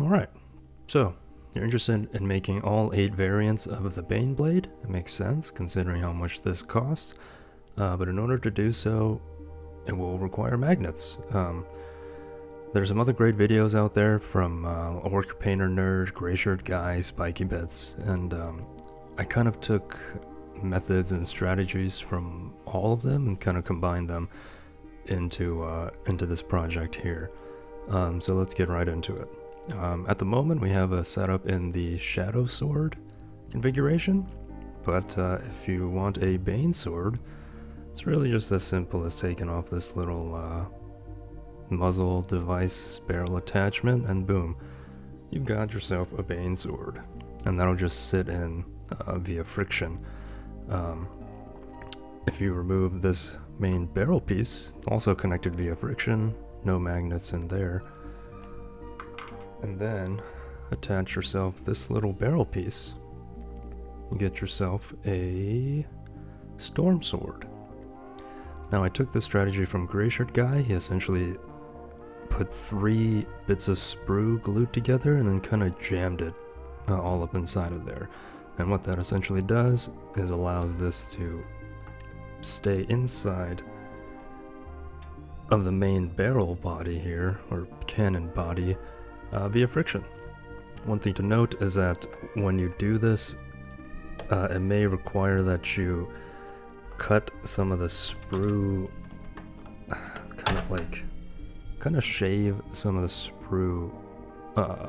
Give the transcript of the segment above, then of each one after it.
Alright, so you're interested in making all 8 variants of the Baneblade? It makes sense considering how much this costs, uh, but in order to do so, it will require magnets. Um, there's some other great videos out there from uh, Orc Painter Nerd, Grey Shirt Guy, Spikey Bits, and um, I kind of took methods and strategies from all of them and kind of combined them into uh, into this project here. Um, so let's get right into it. Um, at the moment, we have a setup in the Shadowsword configuration, but uh, if you want a Banesword, it's really just as simple as taking off this little uh, muzzle device barrel attachment and boom, you've got yourself a Banesword. And that'll just sit in uh, via friction. Um, if you remove this main barrel piece, also connected via friction, no magnets in there, and then attach yourself this little barrel piece, you get yourself a Stormsword. Now I took this strategy from Grey Shirt Guy, he essentially put three bits of sprue glued together and then kind of jammed it uh, all up inside of there. And what that essentially does is allows this to stay inside of the main barrel body here, or cannon body, uh, via friction. One thing to note is that when you do this, uh, it may require that you cut some of the sprue, kind of like kind of shave some of the sprue uh,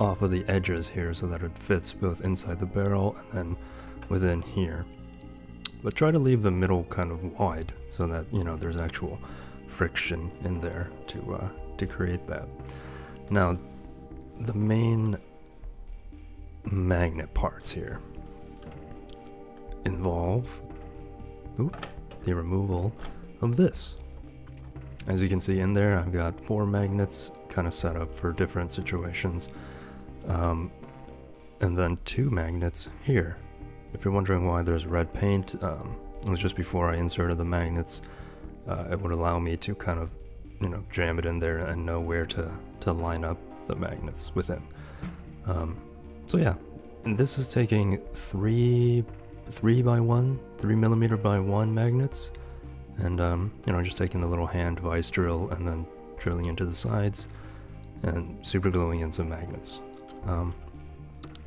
off of the edges here so that it fits both inside the barrel and then within here. But try to leave the middle kind of wide so that, you know, there's actual friction in there to, uh, to create that. Now, the main magnet parts here involve the removal of this. As you can see in there, I've got four magnets kind of set up for different situations. Um, and then two magnets here. If you're wondering why there's red paint, um, it was just before I inserted the magnets. Uh, it would allow me to kind of, you know, jam it in there and know where to, to line up the magnets within. Um, so yeah, and this is taking three, three by one, three millimeter by one magnets and um, you know just taking the little hand vice drill and then drilling into the sides and super gluing in some magnets. Um,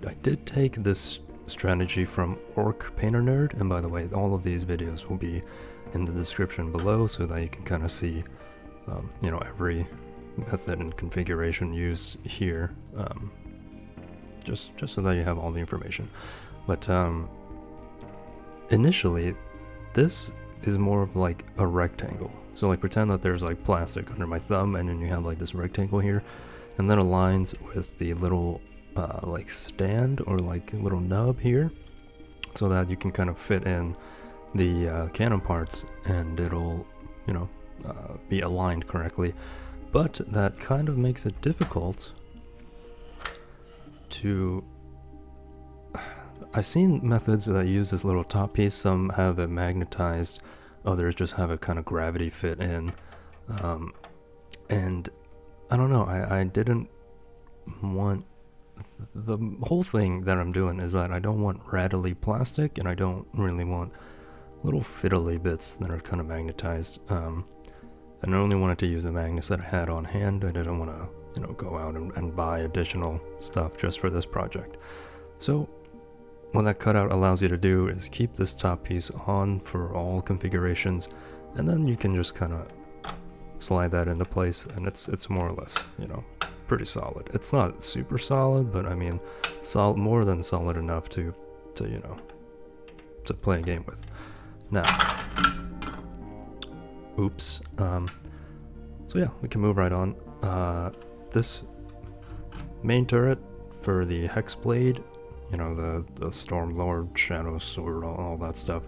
I did take this strategy from OrcPainterNerd, and by the way, all of these videos will be in the description below so that you can kind of see, um, you know, every method and configuration used here, um, just just so that you have all the information. But um, initially, this is more of like a rectangle. So like pretend that there's like plastic under my thumb and then you have like this rectangle here and that aligns with the little uh, like stand or like little nub here so that you can kind of fit in the uh, cannon parts and it'll you know uh, be aligned correctly but that kind of makes it difficult to I've seen methods that use this little top piece. Some have it magnetized, others just have it kind of gravity fit in. Um, and I don't know, I, I didn't want the whole thing that I'm doing is that I don't want rattly plastic and I don't really want little fiddly bits that are kind of magnetized. Um, and I only wanted to use the magnets that I had on hand. I didn't want to, you know, go out and, and buy additional stuff just for this project. So what that cutout allows you to do is keep this top piece on for all configurations, and then you can just kind of slide that into place, and it's it's more or less, you know, pretty solid. It's not super solid, but I mean, solid more than solid enough to, to you know, to play a game with. Now, oops. Um, so yeah, we can move right on. Uh, this main turret for the hex blade you know, the, the Stormlord, Shadowsword, all, all that stuff.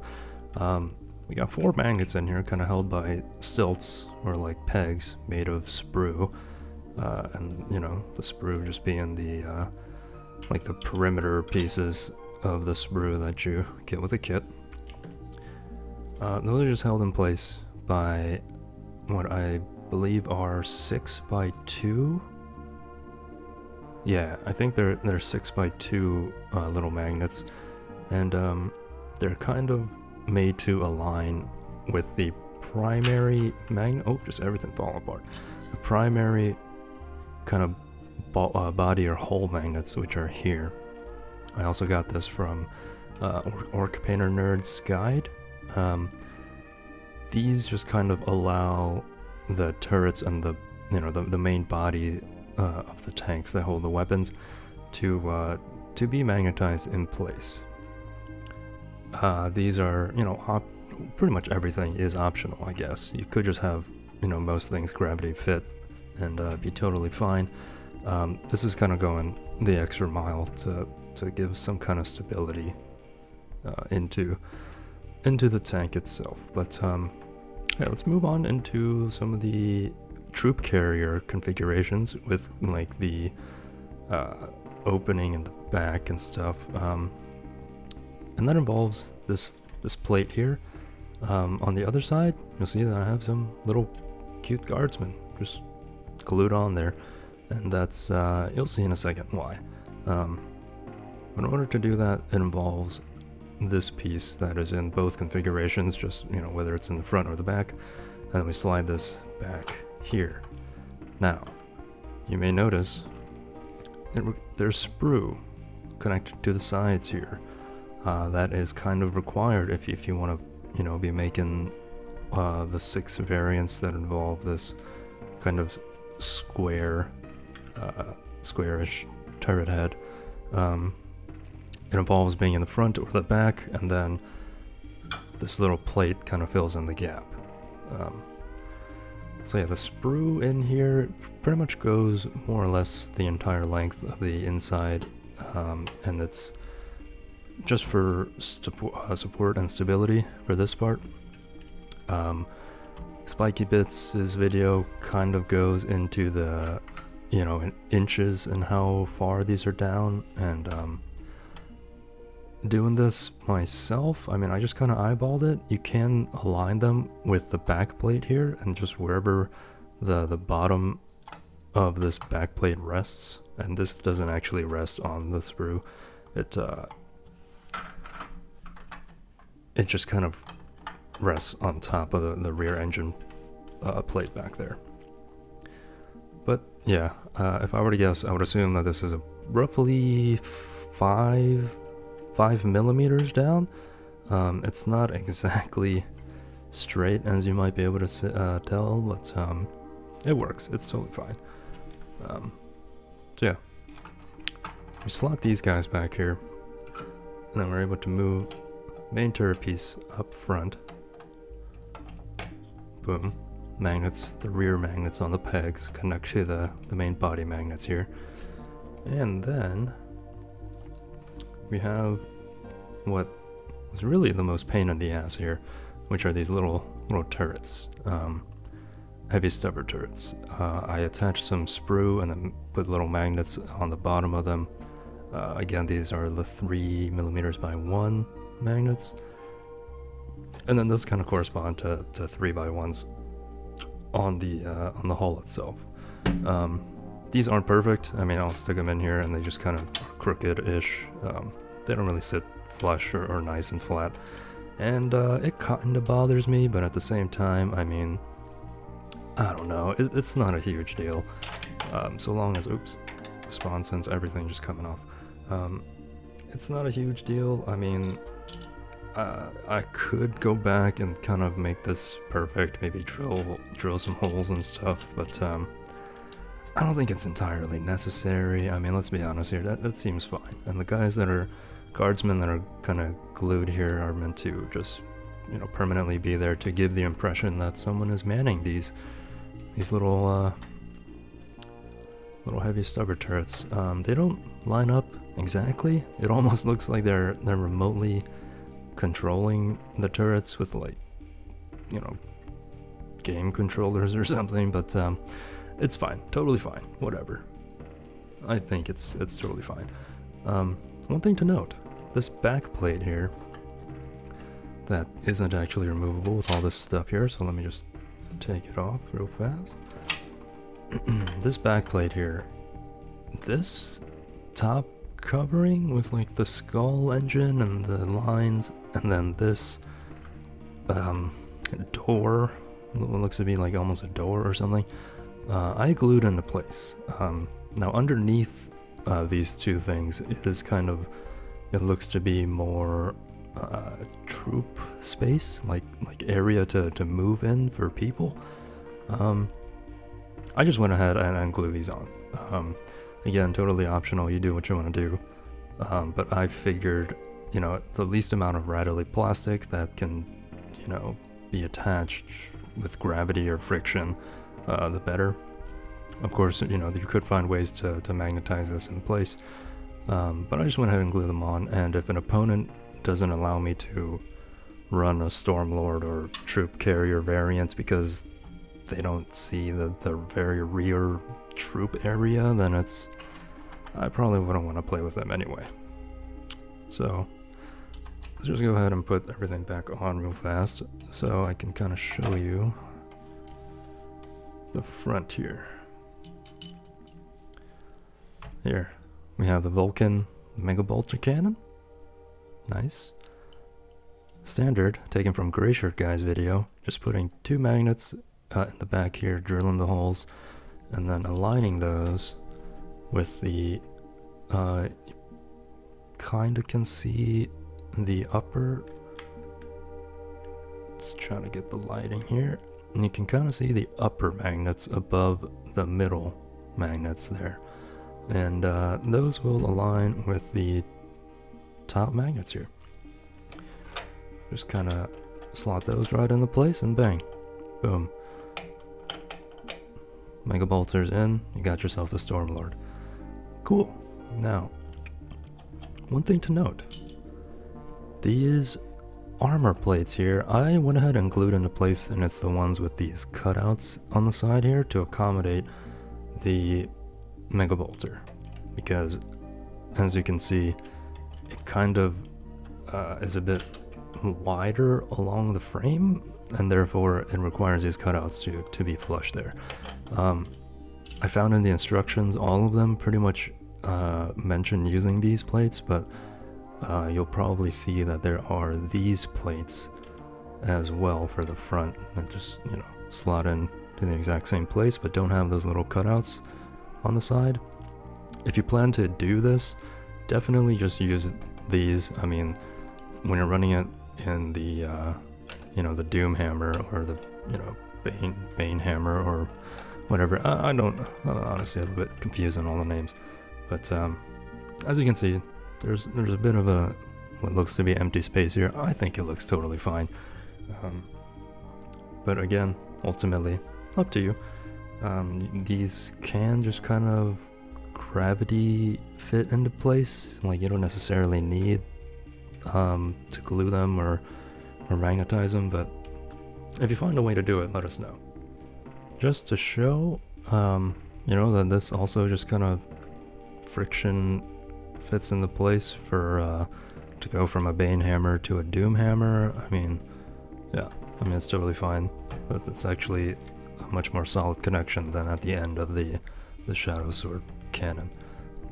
Um, we got four magnets in here, kind of held by stilts, or like pegs, made of sprue. Uh, and, you know, the sprue just being the, uh, like the perimeter pieces of the sprue that you get with a kit. Uh, those are just held in place by what I believe are 6 by 2 Yeah, I think they're they're six by two uh, little magnets, and um, they're kind of made to align with the primary magnet. Oh, just everything falling apart. The primary kind of bo uh, body or hole magnets, which are here. I also got this from uh, OrcPainterNerd's Guide. Um, these just kind of allow the turrets and the you know the, the main body uh, of the tanks that hold the weapons to uh, to be magnetized in place. Uh, these are you know pretty much everything is optional I guess you could just have you know most things gravity fit and uh, be totally fine. Um, this is kind of going the extra mile to to give some kind of stability uh, into into the tank itself. But um, yeah, let's move on into some of the troop carrier configurations with like the uh, opening in the back and stuff. Um, and that involves this this plate here. Um, on the other side, you'll see that I have some little cute guardsmen just glued on there, and that's uh, you'll see in a second why. Um, in order to do that, it involves this piece that is in both configurations, just, you know, whether it's in the front or the back. And then we slide this back here. Now, you may notice there's sprue connected to the sides here. Uh, that is kind of required if, if you want to, you know, be making uh, the six variants that involve this kind of square, uh, squarish turret head. Um, it involves being in the front or the back, and then this little plate kind of fills in the gap. Um, so yeah, the sprue in here pretty much goes more or less the entire length of the inside, um, and it's just for uh, support and stability for this part. Um, Spikey Bits' video kind of goes into the, you know, in inches and how far these are down, and um, doing this myself. I mean, I just kind of eyeballed it. You can align them with the back plate here and just wherever the, the bottom of this back plate rests. And this doesn't actually rest on the sprue. It, uh, it just kind of rests on top of the, the rear engine uh, plate back there. But yeah, uh, if I were to guess, I would assume that this is a roughly five five millimeters down. Um, it's not exactly straight as you might be able to uh, tell, but um, it works. It's totally fine. Um, so yeah, we slot these guys back here, and then we're able to move main turret piece up front. Boom. Magnets, the rear magnets on the pegs connect to the, the main body magnets here. And then we have what was really the most pain in the ass here, which are these little little turrets, um, heavy stubber turrets. Uh, I attached some sprue and then put little magnets on the bottom of them. Uh, again, these are the three millimeters by one magnets, and then those kind of correspond to, to three by ones on the uh, on the hull itself. Um, these aren't perfect. I mean, I'll stick them in here and they just kind of crooked-ish. Um, they don't really sit flush or, or nice and flat. And uh, it kind of bothers me, but at the same time, I mean, I don't know. It, it's not a huge deal. Um, so long as, oops, sponsons, everything just coming off. Um, it's not a huge deal. I mean, uh, I could go back and kind of make this perfect, maybe drill drill some holes and stuff, but um, I don't think it's entirely necessary. I mean, let's be honest here, that, that seems fine. And the guys that are guardsmen that are kind of glued here are meant to just, you know, permanently be there to give the impression that someone is manning these, these little, uh, little heavy stubber turrets. Um, they don't line up exactly. It almost looks like they're they're remotely controlling the turrets with like, you know, game controllers or something. But um, it's fine, totally fine, whatever. I think it's it's totally fine. Um, one thing to note, this back plate here, that isn't actually removable with all this stuff here, so let me just take it off real fast. this back plate here this top covering with like the skull engine and the lines, and then this um, door, looks to be like almost a door or something, uh, I glued into place. Um, now underneath uh, these two things is kind of, it looks to be more uh, troop space, like like area to, to move in for people. Um, I just went ahead and, and glued these on. Um, again, totally optional. You do what you want to do. Um, but I figured, you know, the least amount of rattly plastic that can, you know, be attached with gravity or friction, uh, the better. Of course, you know, you could find ways to, to magnetize this in place. Um, but I just went ahead and glued them on, and if an opponent doesn't allow me to run a Stormlord or Troop Carrier variant because they don't see the, the very rear troop area, then it's... I probably wouldn't want to play with them anyway. So, let's just go ahead and put everything back on real fast so I can kind of show you the front here. Here, we have the Vulcan Mega Bolter Cannon. Nice. Standard, taken from Grey Shirt Guy's video, just putting two magnets uh, in the back here, drilling the holes, and then aligning those with the, uh, kinda can see the upper, let's try to get the lighting here, you can kind of see the upper magnets above the middle magnets there. And uh, those will align with the top magnets here. Just kind of slot those right into place and bang. Boom. Mega Bolter's in, you got yourself a Stormlord. Cool. Now, one thing to note. These armor plates here, I went ahead and glued into place and it's the ones with these cutouts on the side here to accommodate the Mega Bolter. Because, as you can see, it kind of uh, is a bit wider along the frame and therefore it requires these cutouts to, to be flush there. Um, I found in the instructions all of them pretty much uh, mention using these plates, but uh, you'll probably see that there are these plates as well for the front that just, you know, slot in to the exact same place but don't have those little cutouts on the side. If you plan to do this, definitely just use these. I mean, when you're running it in the, uh, you know, the Doomhammer or the, you know, Bane, Banehammer or whatever. I, I don't, uh, honestly, a little bit confused on all the names. But um, as you can see, there's there's a bit of a what looks to be empty space here. I think it looks totally fine. Um, but again, ultimately, up to you. Um, these can just kind of gravity fit into place. Like you don't necessarily need um, to glue them or or magnetize them, but if you find a way to do it, let us know. Just to show, um, you know, that this also just kind of friction fits into place for uh, to go from a Banehammer to a Doomhammer. I mean, yeah, I mean it's totally fine. That's actually a much more solid connection than at the end of the the Shadowsword cannon.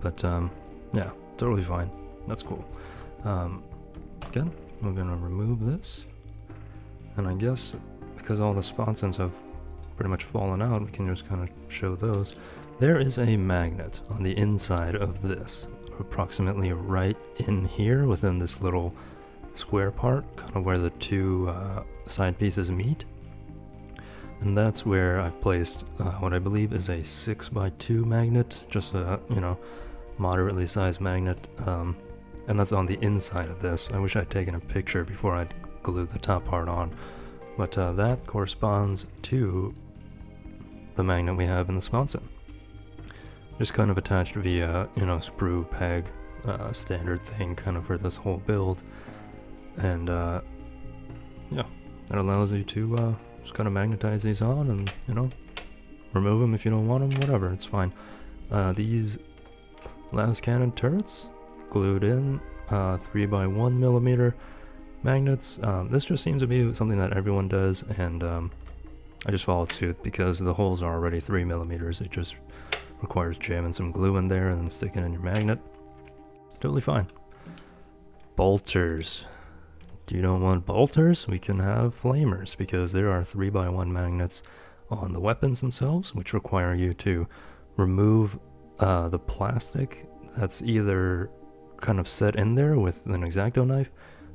But um, yeah, totally fine. That's cool. Um, again, we're gonna remove this, and I guess because all the sponsons have pretty much fallen out, we can just kind of show those. There is a magnet on the inside of this, approximately right in here within this little square part, kind of where the two uh, side pieces meet. And that's where I've placed uh, what I believe is a 6x2 magnet, just a, you know, moderately sized magnet. Um, and that's on the inside of this. I wish I'd taken a picture before I'd glued the top part on. But uh, that corresponds to the magnet we have in the sponson. Just kind of attached via, you know, sprue peg, uh, standard thing kind of for this whole build. And, uh, yeah, that allows you to, uh, just kind of magnetize these on and, you know, remove them if you don't want them, whatever, it's fine. Uh, these lascannon turrets, glued in, uh, 3 by one millimeter magnets. Um, this just seems to be something that everyone does, and um, I just followed suit because the holes are already 3 millimeters. It just requires jamming some glue in there and then sticking in your magnet. Totally fine. Bolters. Do you don't want bolters? We can have flamers because there are 3x1 magnets on the weapons themselves, which require you to remove uh, the plastic that's either kind of set in there with an X-Acto knife,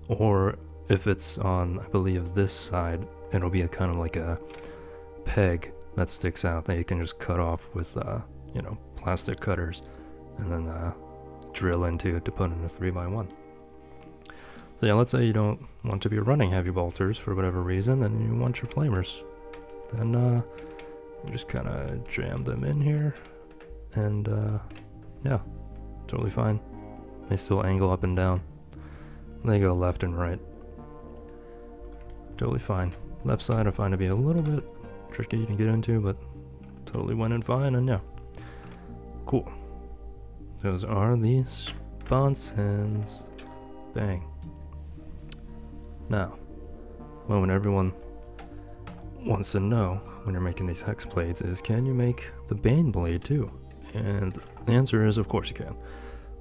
or if it's on, I believe, this side, it'll be a kind of like a peg that sticks out that you can just cut off with, uh, you know, plastic cutters, and then uh, drill into it to put in a 3x1. So yeah, let's say you don't want to be running heavy bolters for whatever reason, and you want your flamers. Then uh, you just kind of jam them in here, and uh, yeah, totally fine. They still angle up and down. They go left and right. Totally fine. Left side I find to be a little bit tricky to get into, but totally went in fine, and yeah. Cool. Those are the sponsons. Bang. Now, moment everyone wants to know when you're making these hex blades is can you make the Baneblade too? And the answer is of course you can.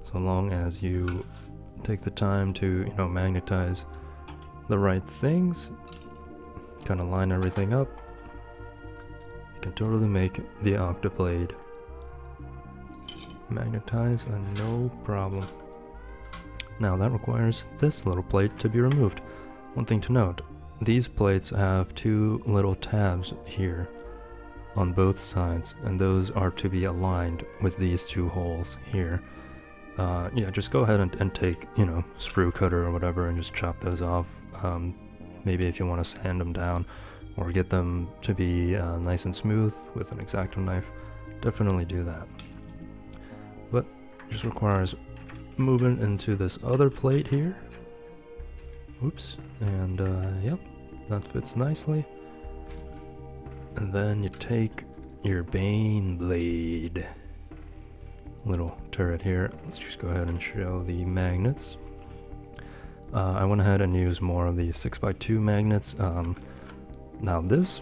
So long as you take the time to, you know, magnetize the right things, kind of line everything up, you can totally make the octoblade magnetize and no problem. Now that requires this little plate to be removed. One thing to note, these plates have two little tabs here on both sides and those are to be aligned with these two holes here. Uh, yeah, just go ahead and, and, take, you know, sprue cutter or whatever and just chop those off. Um, maybe if you want to sand them down or get them to be uh, nice and smooth with an X-Acto knife, definitely do that. Just requires moving into this other plate here. Oops, and uh, yep, that fits nicely. And then you take your Baneblade little turret here. Let's just go ahead and show the magnets. Uh, I went ahead and used more of these 6x2 magnets. Um, now this,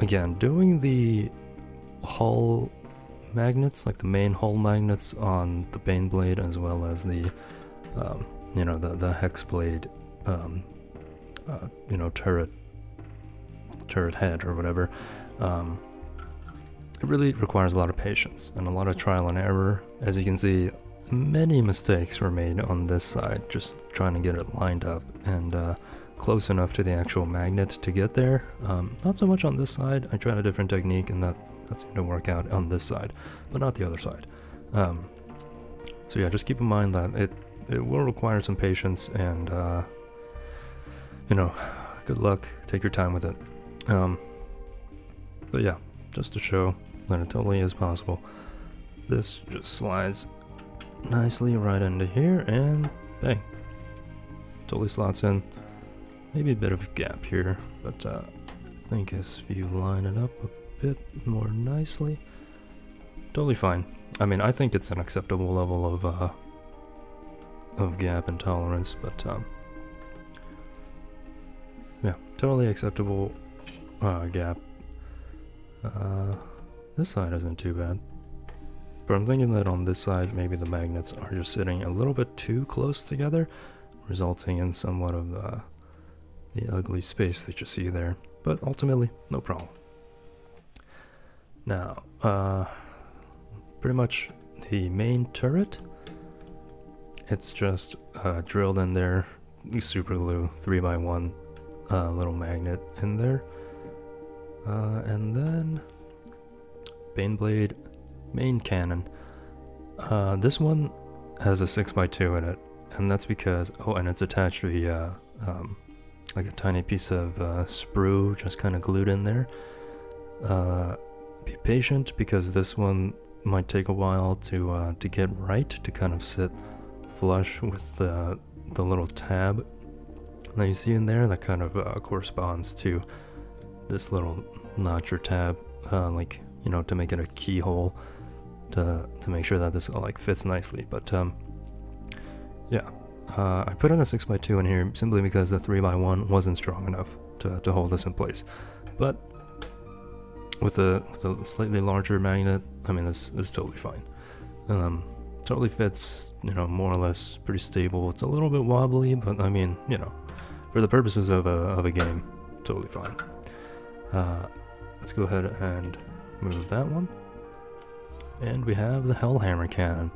again, doing the hull magnets, like the main hull magnets on the Baneblade as well as the, um, you know, the, the Hex Blade, um, uh, you know, turret, turret head or whatever. Um, it really requires a lot of patience and a lot of trial and error. As you can see, many mistakes were made on this side, just trying to get it lined up and uh, close enough to the actual magnet to get there. Um, not so much on this side, I tried a different technique and that, that seemed to work out on this side, but not the other side. Um, so yeah, just keep in mind that it, it will require some patience and, uh, you know, good luck, take your time with it. Um, but yeah, just to show that it totally is possible. This just slides nicely right into here and bang. Totally slots in. Maybe a bit of a gap here, but uh, I think as you line it up bit more nicely, totally fine. I mean, I think it's an acceptable level of uh, of gap and tolerance, but um, yeah, totally acceptable uh, gap. Uh, this side isn't too bad. But I'm thinking that on this side, maybe the magnets are just sitting a little bit too close together, resulting in somewhat of the, the ugly space that you see there. But ultimately, no problem. Now, uh, pretty much the main turret, it's just uh, drilled in there, super glue, 3x1 uh, little magnet in there. Uh, and then Baneblade main cannon. Uh, this one has a 6x2 in it, and that's because, oh, and it's attached via um, like a tiny piece of uh, sprue just kind of glued in there. Uh, be patient because this one might take a while to uh, to get right, to kind of sit flush with the, the little tab that you see in there that kind of uh, corresponds to this little notch or tab, uh, like you know, to make it a keyhole to to make sure that this all like fits nicely. But um, yeah, uh, I put in a 6x2 in here simply because the 3x1 wasn't strong enough to, to hold this in place. But with a with a slightly larger magnet, I mean this is totally fine. Um, totally fits, you know, more or less pretty stable. It's a little bit wobbly, but I mean, you know, for the purposes of a of a game, totally fine. Uh, let's go ahead and move that one. And we have the Hellhammer cannon.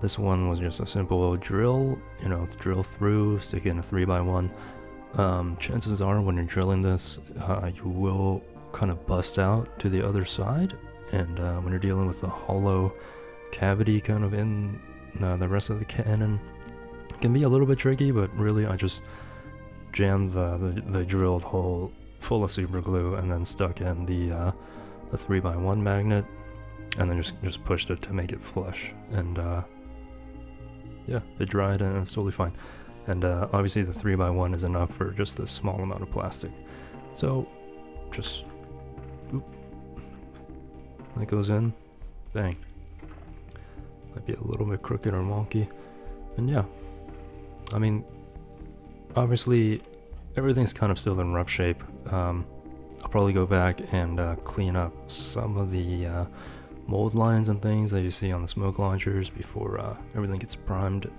This one was just a simple drill, you know, drill through, stick in a 3x1. Um, chances are when you're drilling this, uh, you will kind of bust out to the other side. And uh, when you're dealing with the hollow cavity kind of in uh, the rest of the cannon, can be a little bit tricky, but really I just jammed the, the, the drilled hole full of super glue and then stuck in the, uh, the 3x1 magnet and then just, just pushed it to make it flush. And uh, yeah, it dried and it's totally fine. And uh, obviously the 3x1 is enough for just this small amount of plastic. So just. That goes in. Bang. Might be a little bit crooked or wonky. And yeah. I mean, obviously everything's kind of still in rough shape. Um, I'll probably go back and uh, clean up some of the uh, mold lines and things that you see on the smoke launchers before uh, everything gets primed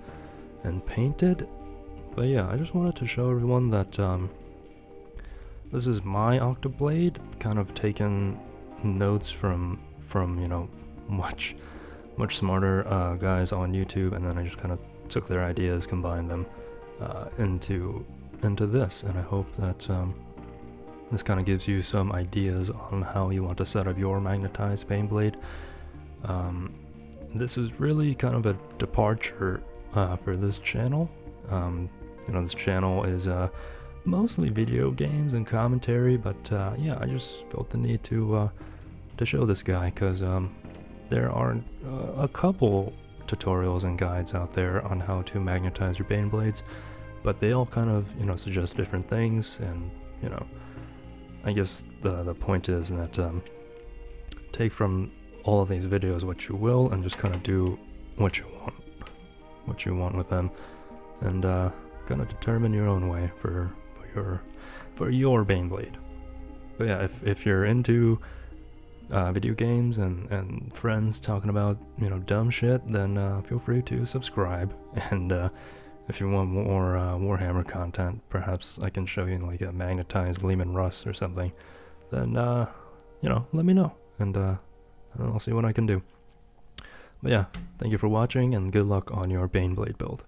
and painted. But yeah, I just wanted to show everyone that um, this is my Octoblade, kind of taking notes from from you know much much smarter uh, guys on YouTube, and then I just kind of took their ideas, combined them uh, into into this, and I hope that um, this kind of gives you some ideas on how you want to set up your magnetized Baneblade. Um, this is really kind of a departure uh, for this channel. Um, you know, this channel is uh, mostly video games and commentary, but uh, yeah, I just felt the need to uh, to show this guy because um, there are uh, a couple tutorials and guides out there on how to magnetize your Baneblades, but they all kind of you know suggest different things, and you know I guess the the point is that um, take from all of these videos what you will and just kind of do what you want, what you want with them, and uh, kind of determine your own way for for your for your Baneblade. But yeah, if if you're into uh, video games and and friends talking about you know dumb shit, then uh, feel free to subscribe and. Uh, if you want more uh, Warhammer content, perhaps I can show you like a magnetized Leman Russ or something, then, uh, you know, let me know, and uh, I'll see what I can do. But yeah, thank you for watching, and good luck on your Baneblade build.